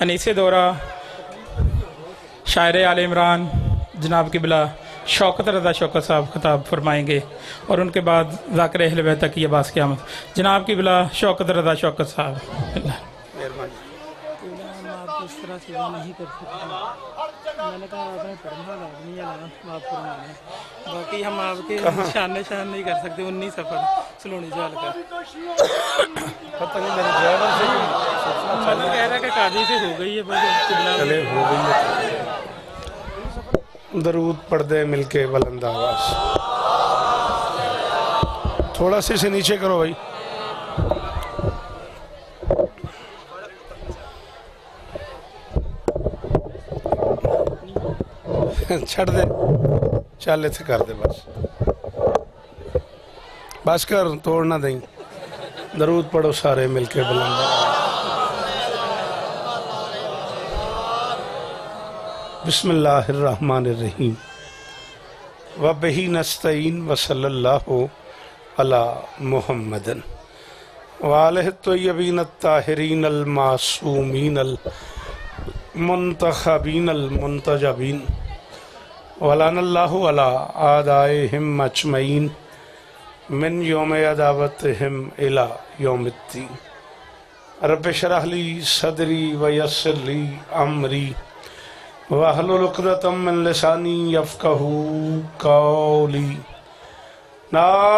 یعنی انیس دورہ شاعر عال عمران جناب قبلہ بلا شوکت رضا شوکت صاحب خطاب فرمائیں گے اور ان کے بعد ذاکر اہل بیتہ کی عباس قیامت۔ جناب کی بلا شوکت رضا شوکت صاحب۔ اس طرح سے وہ نہیں کر سکتے میں نے کہا آپ نے پڑھنا لازمی ہے نا معاف فرمانا باقی ہم آپ کے شان شان نہیں کر سکتے انی سفر سلونی جال کا پتہ نہیں میرے ڈرائیور سے چلو کہہ رہا ہے کہ قاضی سے ہو گئی ہے بس قبلہ چلے ہو گئی ہے درود پڑھ دے مل کے بلند آواز تھوڑا سے اسے نیچے کرو بھائی چھڑ دے چالے تھے کر دے بس بس کر توڑ نہ دیں درود پڑھو سارے مل کے بلند بسم اللہ الرحمن الرحیم وبہی نستعین وصلی اللہ علی محمد وآلہ الطیبین الطاہرین المعصومین المنتخبین المنتجبین ولان اللہ علی آدائہم اجمعین من یوم عداوتہم الى یوم الدین۔ رب شرح لی صدری ویسر لی امری۔ وَأَحْلُلُ عُقْدَةً مِّن لِسَانِي يَفْقَهُ قَوْلِي نَادَ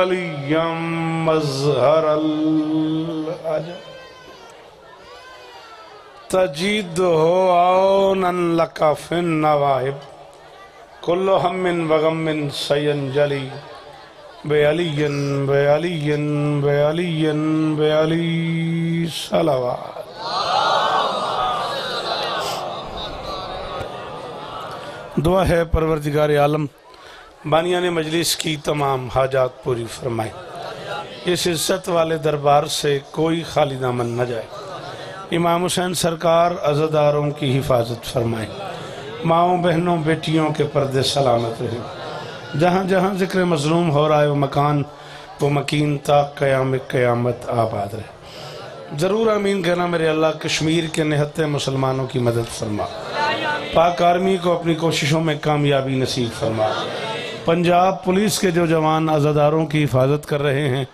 عَلِيًّا مَظْهَرَ الْعَجَبِ تجید ہو آؤنن لکا فن نواہب تَجِدُهُ عَوْنًا لَكَ فِي النَّوَائِبِ كُلُّ هَمٍّ وَغَمٍّ سَيَنْجَلِي بِعَلِيٍّ بِعَلِيٍّ بِعَلِيٍّ بِعَلِي صلوات. دعا ہے پروردگار عالم، بانیان مجلس کی تمام حاجات پوری فرمائیں اس عزت والے دربار سے کوئی خالی دامن نہ جائے۔ امام حسین سرکار عزداروں کی حفاظت فرمائیں ماؤں بہنوں بیٹیوں کے پردے سلامت رہیں۔ جہاں جہاں ذکر مظلوم ہو رہا ہے وہ مکان، وہ مکین تا قیام قیامت آباد رہے۔ ضرور آمین کہنا میرے اللہ، کشمیر کے نہتے مسلمانوں کی مدد فرما۔ پاک آرمی کو اپنی کوششوں میں کامیابی نصیب فرما۔ پنجاب پولیس کے جو جوان عزداروں کی حفاظت کر رہے ہیں،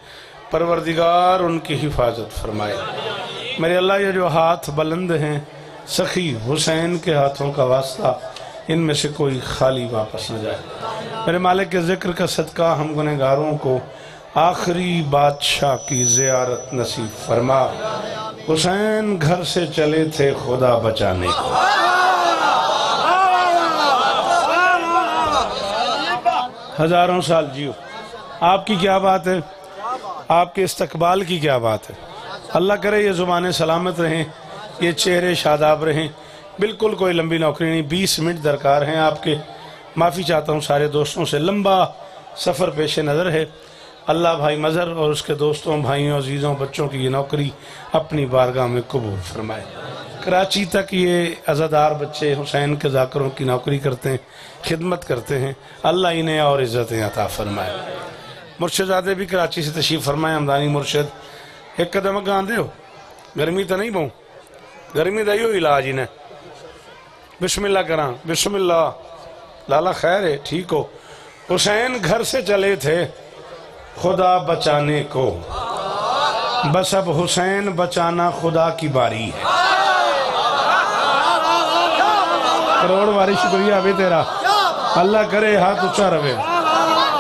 پروردگار ان کی حفاظت فرمائے۔ میرے اللہ، یہ جو ہاتھ بلند ہیں، سخی حسین کے ہاتھوں کا واسطہ، ان میں سے کوئی خالی واپس نہ جائے۔ میرے مالک کے ذکر کا صدقہ ہم گنہگاروں کو آخری بادشاہ کی زیارت نصیب فرما۔ حسین گھر سے چلے تھے خدا بچانے کو۔ ہزاروں سال جیو۔ آپ کی کیا بات ہے؟ آپ کے استقبال کی کیا بات ہے؟ اللہ کرے یہ زبانیں سلامت رہیں، یہ چہرے شاداب رہیں۔ بالکل کوئی لمبی نوکری نہیں، بیس منٹ درکار ہیں آپ کے۔ معافی چاہتا ہوں سارے دوستوں سے۔ لمبا سفر پیش نظر ہے۔ اللہ بھائی مظہر اور اس کے دوستوں، بھائیوں، عزیزوں، بچوں کی یہ نوکری اپنی بارگاہ میں قبول فرمائے۔ کراچی تک یہ عزدار بچے حسین کے ذاکروں کی نوکری کرتے ہیں، خدمت کرتے ہیں۔ اللہ انہیں اور عزتیں عطا فرمائے۔ مرشد آدھے بھی کراچی سے تشریف فرمائے ہمدانی مرشد۔ ایک قدم اگان دے ہو گرمی تو نہیں بہوں گرمی دا ہو علاج انہیں بسم اللہ کران بسم اللہ لالا خیر ہے ٹھیک ہو حسین گھر سے چلے تھے خدا بچانے کو بس اب حسین بچانا خدا کی باری ہے کروڑ باری شکریہ بھی تیرا اللہ کرے ہاتھ اچھا رہے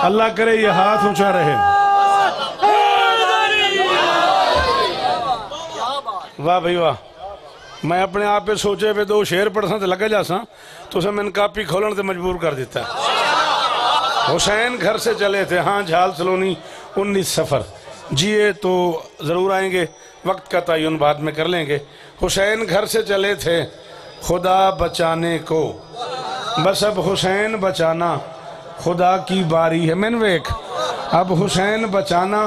اللہ کرے یہ ہاتھ اونچا رہے واہ بھائی واہ۔ میں اپنے آپ پہ سوچے پہ دو شیر پڑھ ساں تے لگا جا ساں تو اسے میں نے کاپی کھولن تے مجبور کر دیتا ہے حسین گھر سے چلے تھے ہاں جھال سلونی، انیس سفر۔ جیے تو ضرور آئیں گے، وقت کا تعین بعد میں کر لیں گے۔ حسین گھر سے چلے تھے، خدا بچانے کو۔ بس اب حسین بچانا خدا کی باری ہے۔ میں نے ایک اب حسین بچانا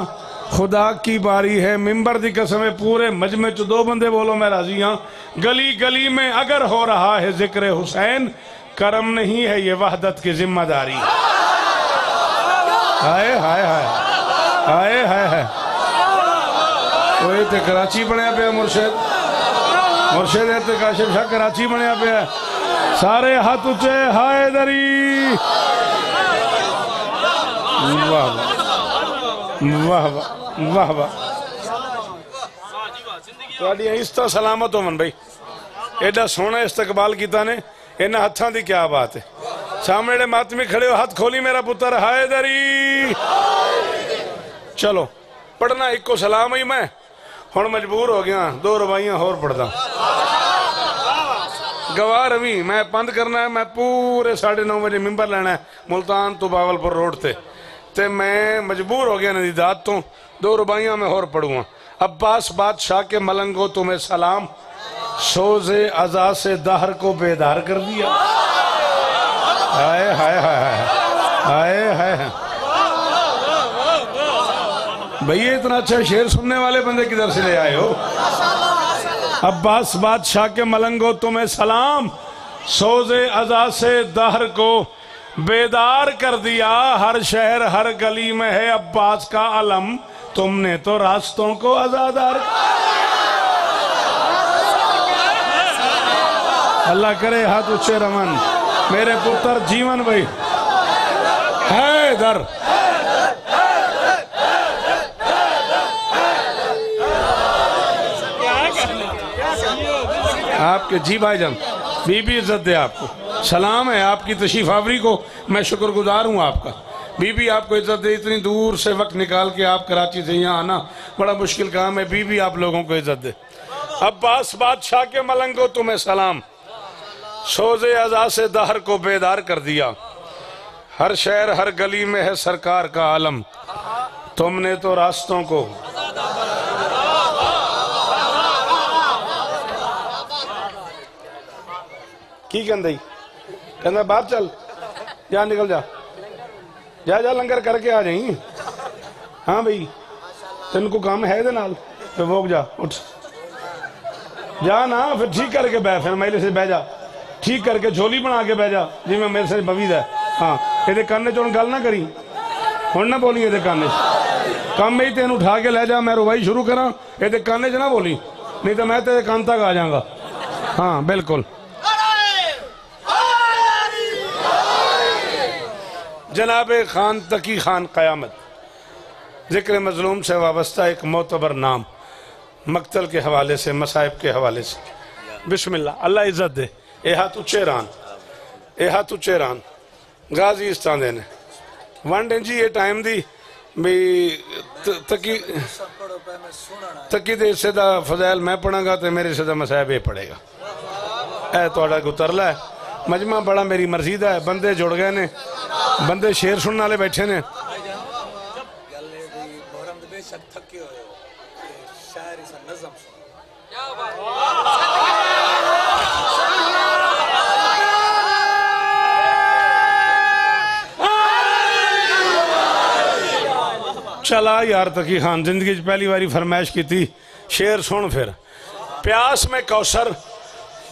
خدا کی باری ہے ممبر دی قسم پورے مجمع چو دو بندے بولو میں راضی ہاں۔ گلی گلی میں اگر ہو رہا ہے ذکر حسین، کرم نہیں ہے یہ وحدت کی ذمہ داری۔ آئے آئے آئے آئے آئے آئے کوئی تے کراچی بنیا پیا مرشد۔ مرشد ہے تے کاشف شاہ کراچی بنیا پیا۔ سارے ہاتھ اچھے ہائے دری۔ واہ واہ واہ واہ واہ واہ۔ عزت سلامت ہومن بھائی۔ ایڈا سونا استقبال کیتا نے انہاں ہتھاں دی کیا بات ہے۔ سامنے نے ماتمی کھڑے ہو ہاتھ کھولی، میرا پتر، ہائے دری۔ چلو، پڑھنا ایک کو سلام ہی میں۔ ہن مجبور ہو گیا، دو روائیاں اور پڑھدا۔ گواہ روی، میں پند کرنا ہے، میں پورے ساڑھے نو بجے ممبر لینا ہے، ملتان تو باول پر روڈ تے۔ تے میں مجبور ہو گیا ندی داد تو، دو ربائیاں میں ہور پڑھوں عباس بادشاہ کے ملنگو تمہیں سلام، سوز ازا سے دہر کو بیدار کر دیا۔ آئے آئے آئے آئے آئے بھئی یہ اتنا اچھا شیر سننے والے بندے کدھر سے لے آئے ہو؟ عباس بادشاہ کے ملنگو تمہیں سلام، سوز ازا سے دہر کو بیدار کر دیا، ہر شہر، ہر گلی میں ہے عباس کا علم۔ تم نے تو راستوں کو ازادار اللہ کرے ہاتھ اچھے رمن۔ میرے پتر، جیون بھائی۔ ہے در۔ آپ کے جی بھائی جان، بی بی عزت دے آپ کو۔ سلام ہے آپ کی تشریف آوری کو، میں شکر گزار ہوں آپ کا۔ بی بی آپ کو عزت دے، اتنی دور سے وقت نکال کے آپ کراچی سے یہاں آنا بڑا مشکل کام ہے۔ بی بی آپ لوگوں کو عزت دے۔ عباس بادشاہ کے ملنگو تمہیں سلام۔ سوز ازا سے دہر کو بیدار کر دیا۔ ہر شہر، ہر گلی میں ہے سرکار کا عالم۔ تم نے تو راستوں کو۔ کی کہندئی ਕਹਿੰਦਾ, ਬਾਹਰ ਚੱਲ। ਜਾ, ਨਿਕਲ ਜਾ। ਜਾ ਜਾ, ਲੰਗਰ ਕਰਕੇ ਆ ਜਾਈ। ਹਾਂ ਬਈ, ਤੈਨੂੰ ਕੋ ਕੰਮ ਹੈ ਇਹਦੇ ਨਾਲ? ਤੇ ਵੋਕ ਜਾ, ਉੱਠ। ਜਾ ਨਾ, ਫਿਰ ਠੀਕ ਕਰਕੇ ਬੈ ਫਿਰ ਮੇਰੇ ਸੇ ਬਹਿ ਜਾ। ਠੀਕ ਕਰਕੇ ਝੋਲੀ ਬਣਾ ਕੇ ਬਹਿ ਜਾ, ਜਿਵੇਂ ਮੇਰੇ ਸੇ ਬਵੀ ਦਾ ਹਾਂ, ਇਹਦੇ ਕੰਨ ਚ ਹੁਣ ਗੱਲ ਨਾ ਕਰੀ। ਹੁਣ ਨਾ ਬੋਲੀ ਇਹਦੇ ਕੰਨ ਚ। ਕੰਮ ਹੀ ਤੈਨੂੰ ਉਠਾ ਕੇ ਲੈ ਜਾ, ਮੈਂ ਰਵਾਈ ਸ਼ੁਰੂ ਕਰਾਂ। ਇਹਦੇ ਕੰਨ ਚ ਨਾ ਬੋਲੀ। ਨਹੀਂ ਤਾਂ ਮੈਂ ਤੇਰੇ ਕੰਨ ਤੱਕ ਆ ਜਾਵਾਂਗਾ। ਹਾਂ, ਬਿਲਕੁਲ। جناب خان تقی خان قیامت، ذکر مظلوم سے وابستہ ایک معتبر نام، مقتل کے حوالے سے مسائب کے حوالے سے۔ بسم اللہ اللہ عزت دے۔ اے ہاتھ اچھے اے ہاتھ اچھے غازی استان دینے ون ڈین جی یہ ٹائم دی بھی تقی تقی دے سے دا فضائل میں پڑھا گا تو میرے سے دا مسائب یہ پڑھے گا۔ اے توڑا کو ترلا ہے۔ مجمع بڑا میری مرضی ہے۔ بندے جڑ گئے نے۔ بندے شیر سننے والے بیٹھے نے چلا یار تقی خان زندگی چ پہلی باری فرمائش کی تھی شیر سن پھر پیاس میں کوثر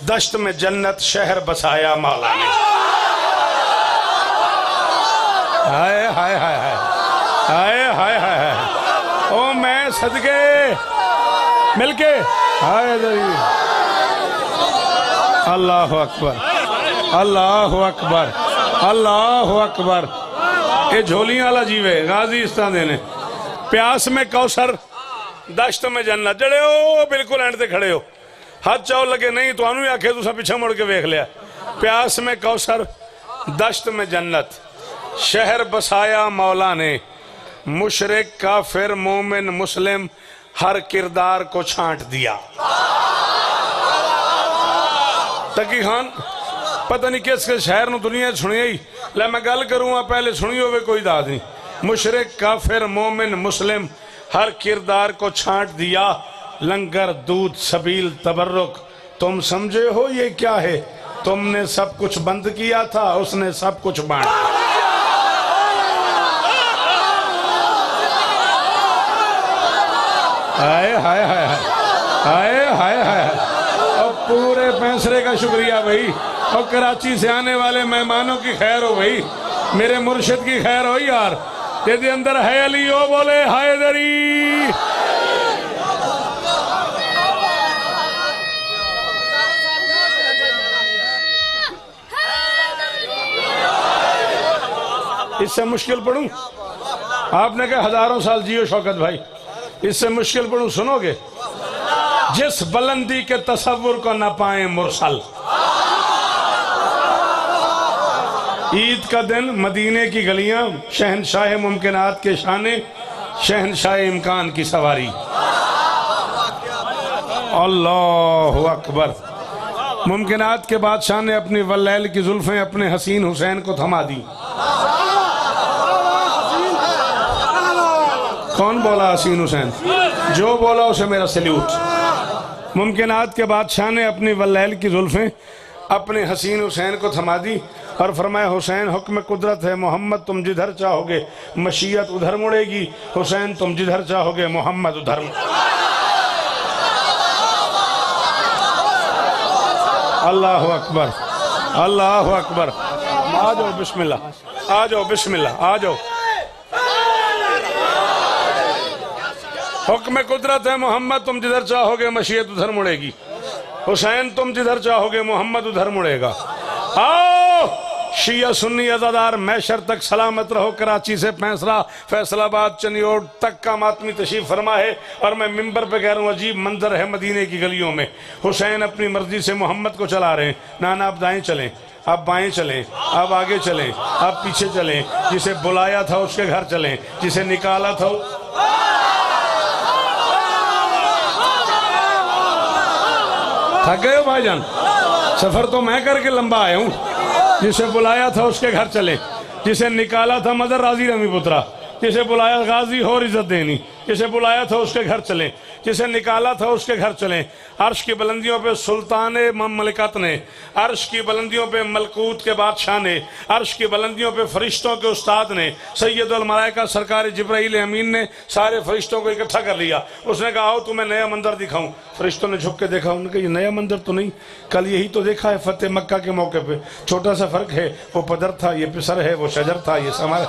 دشت میں جنت شہر بسایا مولا نے ہائے ہائے ہائے ہائے ہائے ہائے ہائے ہائے او میں صدقے مل کے ہائے دری اللہ اکبر اللہ اکبر اللہ اکبر یہ جھولیاں والا جیوے غازی استان دینے پیاس میں کوثر دشت میں جنت جڑے ہو بالکل اینڈ تے کھڑے ہو ہاتھ چاہو لگے نہیں تو انہوں ہی آکھے تو سا پیچھے مڑ کے ویکھ لیا پیاس میں کوثر دشت میں جنت شہر بسایا مولا نے۔ مشرق کافر، مومن، مسلم، ہر کردار کو چھانٹ دیا۔ تقی خان ہاں، پتہ نہیں کس کے شہر نو دنیا سنی ہی لے میں گل کروں گا پہلے سنی ہوئے کوئی داد نہیں۔ مشرق کافر، مومن، مسلم، ہر کردار کو چھانٹ دیا۔ لنگر، دودھ، سبیل، تبرک۔ تم سمجھے ہو یہ کیا ہے؟ تم نے سب کچھ بند کیا تھا، اس نے سب کچھ بانٹا۔ ہائے ہائے ہائے ہائے ہائے ہائے۔ اب پورے پینسرے کا شکریہ بھائی۔ اور کراچی سے آنے والے مہمانوں کی خیر ہو بھائی۔ میرے مرشد کی خیر ہو یار۔ جدی اندر ہے علی، او بولے، ہائے دری۔ اس سے مشکل پڑوں آپ نے کہا ہزاروں سال جیو شوکت بھائی۔ اس سے مشکل پڑھوں، سنو گے؟ جس بلندی کے تصور کو نہ پائیں مرسل۔ عید کا دن مدینے کی گلیاں، شہنشاہ ممکنات کے شانے، شہنشاہ امکان کی سواری۔ اللہ اکبر۔ ممکنات کے بادشاہ نے اپنی واللیل کی ظلفیں اپنے حسین حسین کو تھما دی کون بولا حسین حسین؟ جو بولا اسے میرا سلیوٹ۔ ممکنات کے بادشاہ نے اپنی واللیل کی ظلفیں اپنے حسین حسین کو تھما دی اور فرمایا، حسین، حکم قدرت ہے، محمد تم جدھر چاہو گے مشیت ادھر مڑے گی، حسین تم جدھر چاہو گے محمد ادھر۔ مڑے اللہ اکبر اللہ اکبر۔ آ جاؤ، بسم اللہ۔ آ جاؤ، بسم اللہ۔ آ جاؤ۔ حکم قدرت ہے، محمد تم جدھر چاہو گے مشیت ادھر مڑے گی۔ حسین تم جدھر چاہو گے، محمد ادھر مڑے گا۔ آؤ! شیعہ سنی ازادار میشر تک سلامت رہو، کراچی سے پینسرا فیصل آباد، چنیوڑ تک کا ماتمی تشریف فرما ہے اور میں ممبر پہ کہہ رہا ہوں، عجیب منظر ہے مدینے کی گلیوں میں۔ حسین اپنی مرضی سے محمد کو چلا رہے ہیں۔ نانا، آپ دائیں چلیں۔ آپ بائیں چلیں۔ آپ آگے چلیں۔ آپ پیچھے چلیں۔ جسے بلایا تھا، اس کے گھر چلیں۔ جسے نکالا تھا تھک گئے ہو بھائی جان؟ سفر تو میں کر کے لمبا آیا ہوں۔ جسے بلایا تھا اس کے گھر چلے۔ جسے نکالا تھا مدر راضی رمی پترا۔ جسے بلایا غازی اور عزت دینی۔ جسے بلایا تھا اس کے گھر چلیں جسے نکالا تھا اس کے گھر چلیں۔ عرش کی بلندیوں پہ سلطان مملکت نے، عرش کی بلندیوں پہ ملکوت کے بادشاہ نے، عرش کی بلندیوں پہ فرشتوں کے استاد نے، سید الملائکہ سرکار جبرائیل امین نے سارے فرشتوں کو اکٹھا کر لیا۔ اس نے کہا، آؤ تمہیں نیا منظر دکھاؤں۔ فرشتوں نے جھک کے دیکھا، انہوں نے کہا، یہ نیا منظر تو نہیں۔ کل یہی تو دیکھا ہے فتح مکہ کے موقع پہ۔ چھوٹا سا فرق ہے، وہ پدر تھا، یہ پسر ہے، وہ شجر تھا، یہ سمر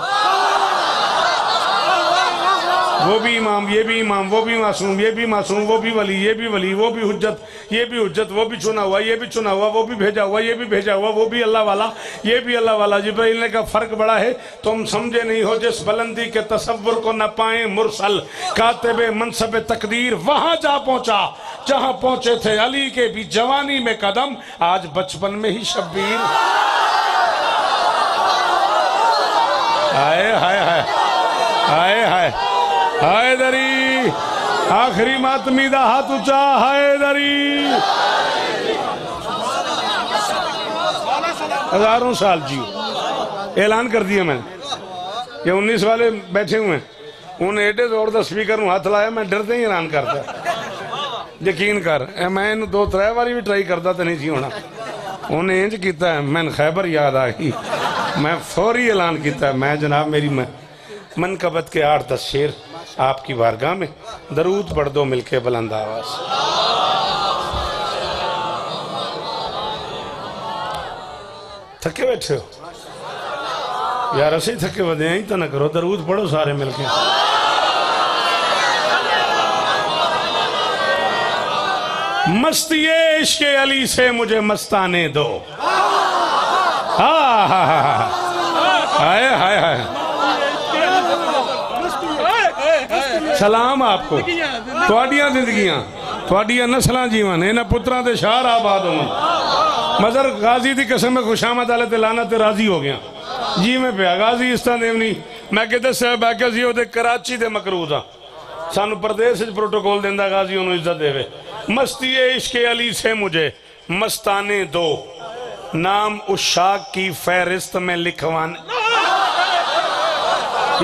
وہ بھی امام، یہ بھی امام، وہ بھی معصوم، یہ بھی معصوم، وہ بھی ولی، یہ بھی ولی، وہ بھی حجت، یہ بھی حجت، وہ بھی چنا ہوا، یہ بھی چنا ہوا، وہ بھی بھیجا ہوا، یہ بھی بھیجا ہوا، وہ بھی اللہ والا، یہ بھی اللہ والا۔ جبرائیل نے کہا، فرق بڑا ہے، تم سمجھے نہیں ہو جس بلندی کے تصور کو نہ پائیں مرسل۔ کاتب منصب تقدیر وہاں جا پہنچا، جہاں پہنچے تھے علی کے بھی جوانی میں قدم، آج بچپن میں ہی شبیر ہائے ہائے ہائے ہائے ہائے ہائے دری، آخری ماتمی دا ہاتھ اچھا ہائے دری۔ ہزاروں سال جیو۔ اعلان کر دیا میں۔ نے یہ انیس والے بیٹھے ہوئے ہیں۔ انہیں ایڈے زور دا سپیکر ہوں ہاتھ لایا، میں ڈرتے ہی اعلان کرتا۔ یقین کر میں انہوں دو ترے باری بھی ٹرائی کرتا تو نہیں تھی ہونا۔ انہیں انج کیتا ہے، میں خیبر یاد آئی۔ میں فوری اعلان کیتا ہے۔ میں جناب میری منقبت کے آٹھ دس شیر آپ کی بارگاہ میں درود پڑھ دو مل کے بلند آواز تھکے بیٹھے ہو یار اسے تھکے ودے ہیں تو نہ کرو درود پڑھو سارے مل کے مستی عشق علی سے مجھے مستانے دو ہاں ہاں ہاں ہائے ہائے ہائے سلام آپ کو. تواڈیاں زندگیاں، تواڈیاں نسلاں جیوان انہاں پتراں دے شہر آباد ہوں مذر غازی دی قسم میں خوش آمد آلے تے تے راضی ہو گیا۔ جی میں پیا، غازی اس طرح دیونی میں کہتے سے بیکے زیو جی دے کراچی دے مکروز ہاں۔ سانو پردیس سے پروٹوکول دیندہ غازی انہوں عزت دے وے۔ مستی عشق علی سے مجھے، مستانے دو۔ نام اشاق کی فہرست میں لکھوانے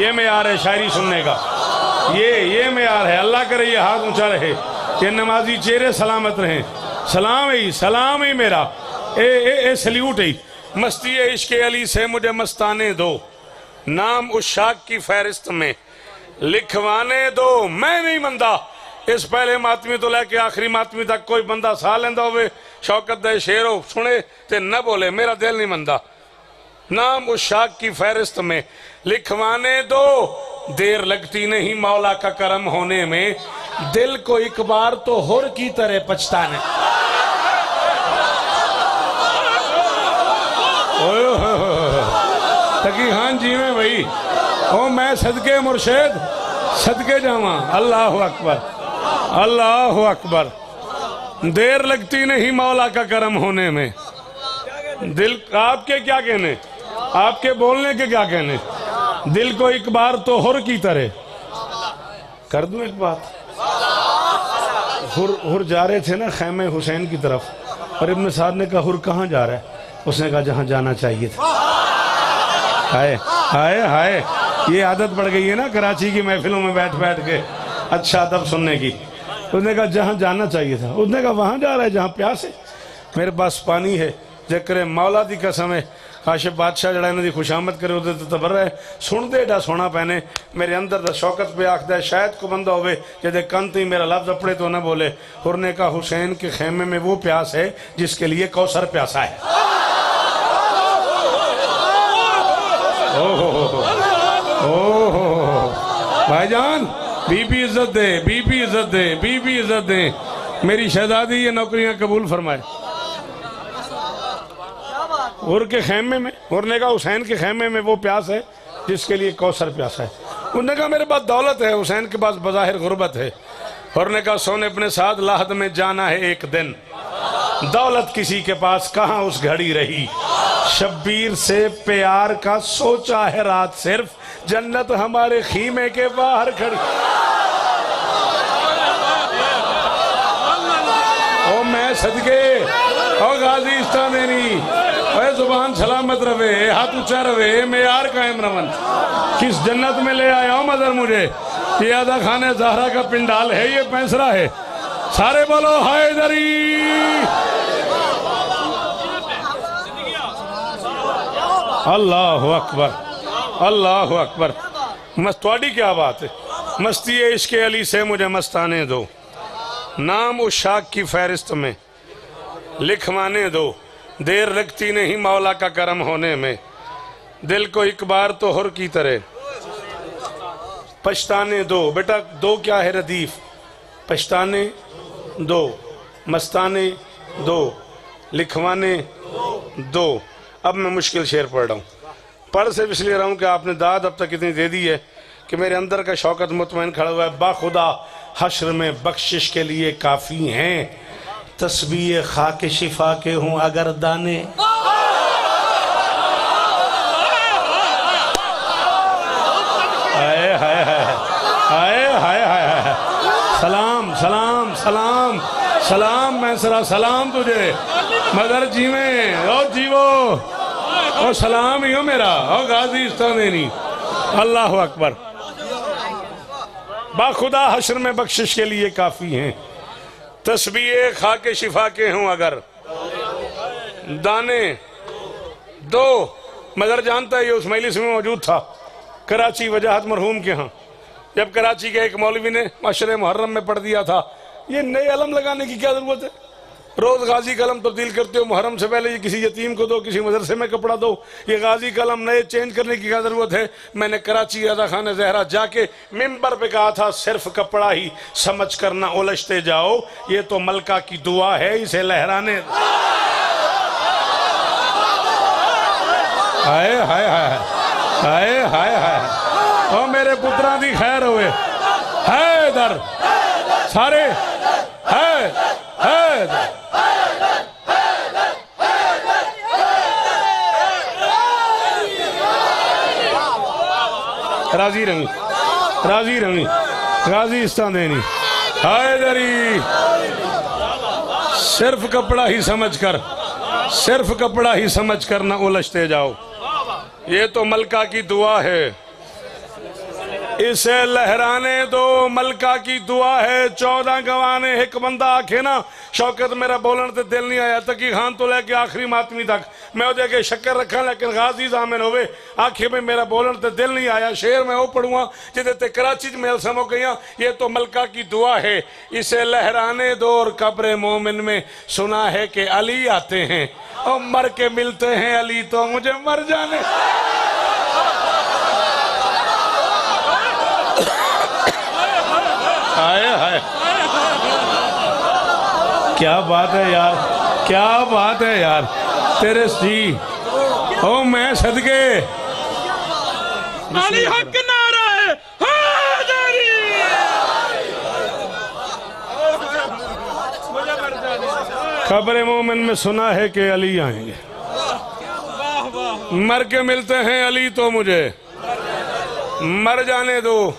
یہ معیار ہے شاعری سننے کا۔ یہ یہ معیار ہے۔ اللہ کرے یہ ہاتھ اونچا رہے۔ کہ نمازی چہرے سلامت رہیں۔ سلام ہی سلام ہی میرا۔ اے اے اے، سلیوٹ ہی مستی عشق علی سے مجھے مستانے دو۔ نام اشاق کی فہرست میں لکھوانے دو۔ میں نہیں مندہ۔ اس پہلے ماتمی تو لے کے آخری ماتمی تک کوئی بندہ سا لیندہ ہوئے۔ شوکت دے شیرو سنے تے نہ بولے۔ میرا دل نہیں مندہ۔ نام اشاق کی فہرست میں لکھوانے دو۔ دیر لگتی نہیں مولا کا کرم ہونے میں۔ دل کو ایک بار تو ہور کی طرح پچھتانے۔ تکی خان جی میں بھائی۔ او میں صدقے مرشد۔ صدقے جاواں۔ اللہ اکبر۔ اللہ اکبر۔ دیر لگتی نہیں مولا کا کرم ہونے میں۔ دل، آپ کے کیا کہنے؟ آپ کے بولنے کے کیا کہنے؟ دل کو ایک بار تو ہر کی طرح کر دوں ایک بات۔ ہر ہر جا رہے تھے نا خیمہ حسین کی طرف اور ابن سعد نے کہا، ہر کہاں جا رہا ہے؟ اس نے کہا، جہاں جانا چاہیے تھا۔ ہائے ہائے ہائے۔ یہ عادت پڑ گئی ہے نا کراچی کی محفلوں میں بیٹھ بیٹھ کے اچھا ادب سننے کی۔ اس نے کہا، جہاں جانا چاہیے تھا۔ اس نے کہا، وہاں جا رہا ہے، جہاں پیاس ہے۔ میرے پاس پانی ہے۔ ذکر مولا دی قسم ہے۔ کاشف بادشاہ جڑا انہوں دی خوش آمد کرے ہوتے تو تبر رہے سن دے ڈا سونا پہنے، میرے اندر دا شوکت پہ آخ دے شاید کو بندہ ہوئے جدے کنتی میرا لفظ اپڑے تو نہ بولے۔ اور نے کہا حسین کے خیمے میں وہ پیاس ہے جس کے لیے کوسر پیاسا ہے۔ بھائی جان بی بی عزت دے بی بی عزت دے بی بی عزت دے۔ میری شہزادی یہ نوکریاں قبول فرمائے۔ اور کے خیمے میں، اور نے کہا حسین کے خیمے میں وہ پیاس ہے، جس کے لیے کوسر پیاس ہے۔ انہوں نے کہا میرے پاس دولت ہے، حسین کے پاس بظاہر غربت ہے۔ اور نے کہا سونے اپنے ساتھ لاحد میں جانا ہے ایک دن۔ دولت کسی کے پاس کہاں اس گھڑی رہی؟ شبیر سے پیار کا سوچا ہے رات صرف۔ جنت ہمارے خیمے کے باہر کھڑی۔ او میں صدقے، او غازی استانینی اے زبان سلامت روے ہاتھ اچھا روے اے میار قائم رون کس جنت میں لے آیا ہوں مدر مجھے؟ یہ آدھا زہرہ کا پنڈال ہے، یہ پینسرا ہے۔ سارے بولو، ہائے دری۔ اللہ اکبر اللہ اکبر۔ مستواڈی کیا بات ہے؟ مستی عشق علی سے مجھے مستانے دو۔ نام اس شاک کی فہرست میں لکھوانے دو۔ دیر لگتی نہیں مولا کا کرم ہونے میں۔ دل کو ایک بار تو ہر کی طرح پشتانے دو۔ بیٹا، دو کیا ہے ردیف؟ پشتانے دو۔ مستانے دو۔ لکھوانے دو۔ اب میں مشکل شعر پڑھ رہا ہوں۔ پڑھ سے اس لیے رہا ہوں کہ آپ نے داد اب تک اتنی دے دی ہے کہ میرے اندر کا شوکت مطمئن کھڑا ہوا ہے۔ با خدا، حشر میں بخشش کے لیے کافی ہیں۔ تسبیح خاک شفا کے ہوں اگر دانے۔ ہائے ہائے ہائے ہائے ہائے سلام سلام سلام سلام، میں سرا سلام تجھے۔ مدر جیویں، او جیو او سلام ہی ہو میرا، او غازی استانینی۔ اللہ اکبر۔ با خدا حشر میں بخشش کے لیے کافی ہیں۔ تسبیح خاک شفا کے ہوں اگر۔ دانے۔ دو۔ مگر جانتا ہے یہ اس مجلس میں موجود تھا۔ کراچی وجاہت مرحوم کے ہاں۔ جب کراچی کے ایک مولوی نے معاشر محرم میں پڑھ دیا تھا۔ یہ نئے علم لگانے کی کیا ضرورت ہے؟ روز غازی قلم تبدیل کرتے ہو، محرم سے پہلے یہ کسی یتیم کو دو، کسی مدرسے میں کپڑا دو۔ یہ غازی قلم نئے چینج کرنے کی کیا ضرورت ہے؟ میں نے کراچی رضا خان زہرہ جا کے ممبر پہ کہا تھا، صرف کپڑا ہی سمجھ کر نہ اولشتے جاؤ۔ یہ تو ملکہ کی دعا ہے، اسے لہرانے ہائے ہائے ہائے ہائے ہائے ہائے۔ او میرے پتران دی خیر ہوئے۔ ہے در۔ سارے۔ ہے ہے در۔ راضی رنگی راضی رنگی راضی استان دینی ہائے دری، صرف کپڑا ہی سمجھ کر، صرف کپڑا ہی سمجھ کر نہ الجھتے جاؤ۔ یہ تو ملکہ کی دعا ہے۔ اسے لہرانے دو، ملکہ کی دعا ہے۔ چودہ گوانے ایک بندہ آکھے نا، شوکت میرا بولن تے دل نہیں آیا تکی خان تو لے کے آخری ماتمی تک۔ میں دے کے شکر رکھا لیکن غازی زامن ہوئے آنکھیں میں میرا بولن تے دل نہیں آیا، شیر میں وہ پڑھوں جدے تے کراچی میں السم ہو گئیاں یہ تو ملکہ کی دعا ہے۔ اسے لہرانے دو اور قبر مومن میں سنا ہے کہ علی آتے ہیں۔ اور مر کے ملتے ہیں، علی تو مجھے مر جانے۔ ہائے ہائے۔ کیا بات ہے یار، کیا بات ہے یار۔ تیرے سی او میں صدقے۔ علی حق نعرہ حیدری خبر مومن میں سنا ہے کہ علی آئیں گے۔ مر کے ملتے ہیں علی تو مجھے۔ مر جانے دو۔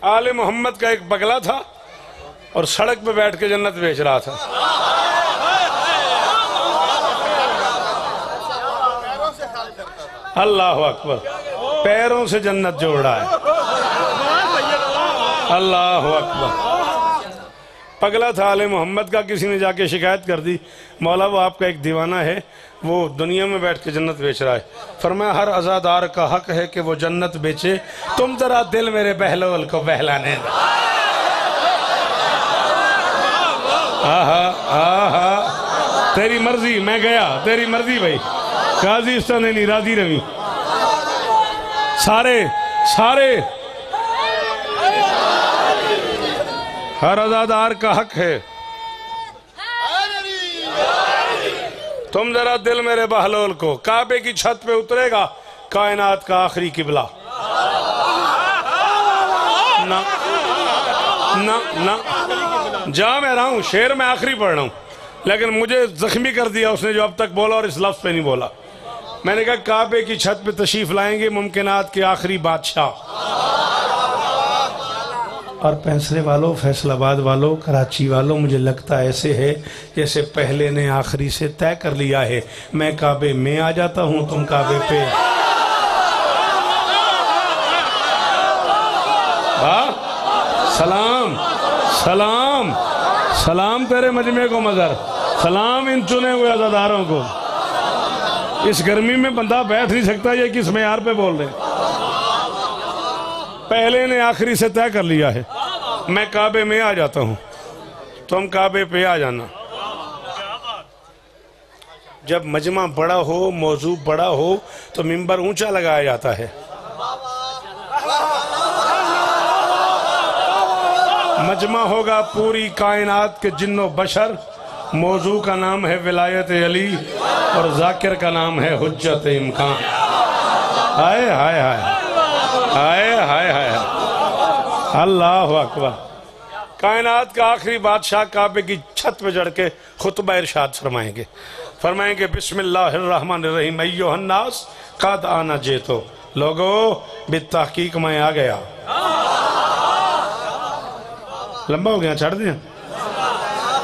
آل محمد کا ایک بگلا تھا اور سڑک پہ بیٹھ کے جنت بیچ رہا تھا۔ اللہ اکبر۔ پیروں سے جنت جوڑ رہا ہے۔ اللہ اکبر۔ پگلا تھا آل محمد کا کسی نے جا کے شکایت کر دی۔ مولا وہ آپ کا ایک دیوانہ ہے۔ وہ دنیا میں بیٹھ کے جنت بیچ رہا ہے۔ فرمایا، ہر ازادار کا حق ہے کہ وہ جنت بیچے۔ تم ذرا دل میرے بہلول کو بہلانے۔ دو آہا آہا۔ تیری مرضی، میں گیا۔ تیری مرضی بھائی۔ قاضی استعمال نہیں راضی روی سارے سارے۔ ہر ازادار کا حق ہے۔ تم ذرا دل میرے بہلول کو، کعبے کی چھت پہ اترے گا، کائنات کا آخری قبلہ۔ نہ نہ جا میں رہا ہوں شیر میں آخری پڑھ رہا ہوں۔ لیکن مجھے زخمی کر دیا اس نے جو اب تک بولا اور اس لفظ پہ نہیں بولا۔ میں نے کہا کعبے کی چھت پہ تشریف لائیں گے ممکنات کے آخری بادشاہ۔ اور پینسلے والوں فیصل آباد والوں کراچی والوں مجھے لگتا ایسے ہے جیسے پہلے نے آخری سے طے کر لیا ہے۔ میں کعبے میں آ جاتا ہوں تم کعبے پہ۔ سلام سلام سلام تیرے مجمع کو مگر سلام ان چنے ہوئے عزاداروں کو۔ اس گرمی میں بندہ بیٹھ نہیں سکتا یہ کس معیار پہ بول رہے پہلے نے آخری سے طے کر لیا ہے۔ میں کعبے میں آ جاتا ہوں۔ تم کعبے پہ آ جانا۔ جب مجمع بڑا ہو، موضوع بڑا ہو، تو ممبر اونچا لگایا جاتا ہے۔ مجمع ہوگا پوری کائنات کے جن و بشر۔ موضوع کا نام ہے ولایت علی اور ذاکر کا نام ہے حجت امکان۔ ہائے ہائے ہائے۔ ہائے ہائے ہائے۔ اللہ اکبر۔ کائنات کا آخری بادشاہ کعبے کی چھت پہ جڑ کے خطبہ ارشاد فرمائیں گے۔ فرمائیں گے، بسم اللہ الرحمن الرحیم، ایوہ الناس قد آنا جیتو۔ لوگو بالتحقیق میں آ گیا۔ لمبا ہو گیا چھڑ دیا۔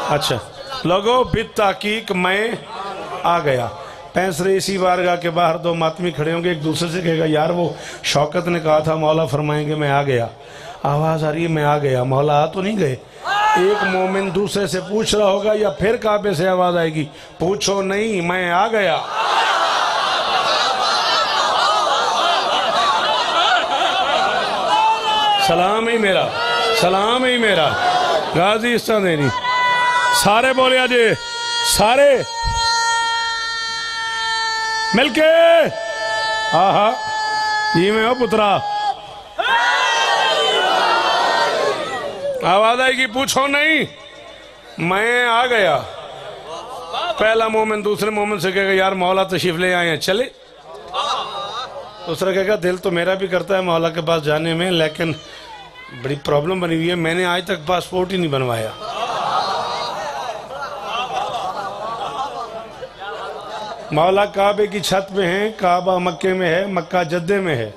اچھا۔ لوگو بالتحقیق میں آ گیا۔ پینسرے اسی بارگاہ کے باہر دو ماتمی کھڑے ہوں گے، ایک دوسرے سے کہے گا، یار وہ شوکت نے کہا تھا، مولا فرمائیں گے میں آ گیا۔ آواز آ رہی ہے، میں آ گیا۔ مولا آ تو نہیں گئے۔ ایک مومن دوسرے سے پوچھ رہا ہوگا یا پھر کعبے سے آواز آئے گی؟ پوچھو نہیں، میں آ گیا۔ سلام ہی میرا، سلام ہی میرا۔ غازی اس طرح دینی سارے بولے آجے، سارے۔ مل کے۔ آہا جی میں ہو پترا۔ آواز آئے گی پوچھو نہیں؟ میں آ گیا۔ پہلا مومن دوسرے مومن سے کہے گا، یار مولا تشریف لے آئے ہیں، چلے۔ دوسرا کہے گا، دل تو میرا بھی کرتا ہے مولا کے پاس جانے میں، لیکن بڑی پرابلم بنی ہوئی ہے۔ میں نے آج تک پاسپورٹ ہی نہیں بنوایا۔ مولا کعبے کی چھت میں ہیں کعبہ مکے میں ہے، مکہ جدے میں ہے۔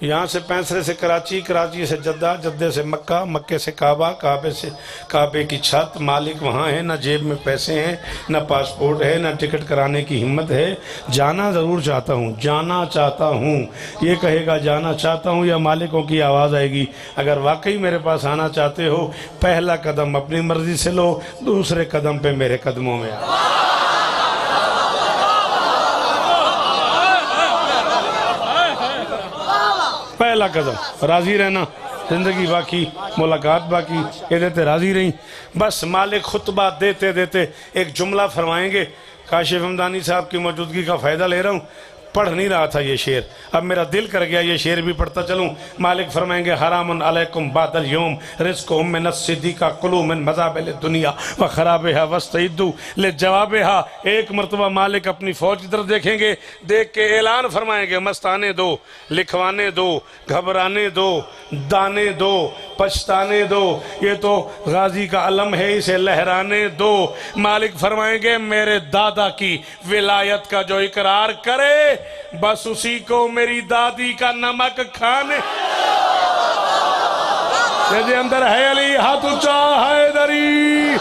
یہاں سے پینسرے سے کراچی کراچی سے جدہ، جدے سے مکہ، مکے سے کعبہ، کعبے سے کعبے کی چھت۔ مالک وہاں ہے، نہ جیب میں پیسے ہیں، نہ پاسپورٹ ہے، نہ ٹکٹ کرانے کی ہمت ہے۔ جانا ضرور چاہتا ہوں، جانا چاہتا ہوں۔ یہ کہے گا، جانا چاہتا ہوں یا مالکوں کی آواز آئے گی۔ اگر واقعی میرے پاس آنا چاہتے ہو، پہلا قدم اپنی مرضی سے لو، دوسرے قدم پہ میرے قدموں میں آ۔ پہلا قدم راضی رہنا، زندگی باقی، ملاقات باقی، یہ دیتے راضی رہیں۔ بس مالک خطبہ دیتے دیتے ایک جملہ فرمائیں گے۔ کاشف امدانی صاحب کی موجودگی کا فائدہ لے رہا ہوں۔ پڑھ نہیں رہا تھا یہ شعر۔ اب میرا دل کر گیا یہ شعر بھی پڑھتا چلوں۔ مالک فرمائیں گے، حرام علیکم بعد اليوم۔ رزقهم من الصدیقہ قلو من مذابل دنیا و خرابها وستعدو لے جوابها ایک مرتبہ مالک اپنی فوج کی طرف دیکھیں گے، دیکھ کے اعلان فرمائیں گے، مستانے دو، لکھوانے دو، گھبرانے دو، دانے دو۔ پچھتانے دو۔ یہ تو غازی کا علم ہے، اسے لہرانے دو۔ مالک فرمائیں گے، میرے دادا کی ولایت کا جو اقرار کرے، بس اسی کو میری دادی کا نمک کھانے۔ جیسے اندر ہے علی، ہاتھ اچھا ہے دری۔